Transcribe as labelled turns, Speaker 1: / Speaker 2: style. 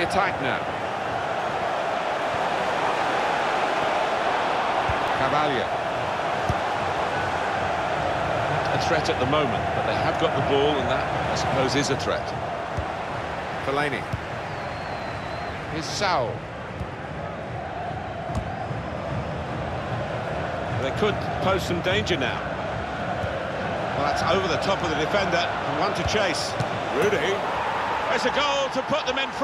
Speaker 1: the attack now. Cavalier. A threat at the moment, but they have got the ball, and that, I suppose, is a threat. Fellaini. Here's Saul. They could pose some danger now. Well, that's over the top of the defender, and one to chase. Rudy. It's a goal to put them in front.